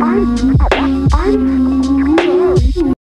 I'm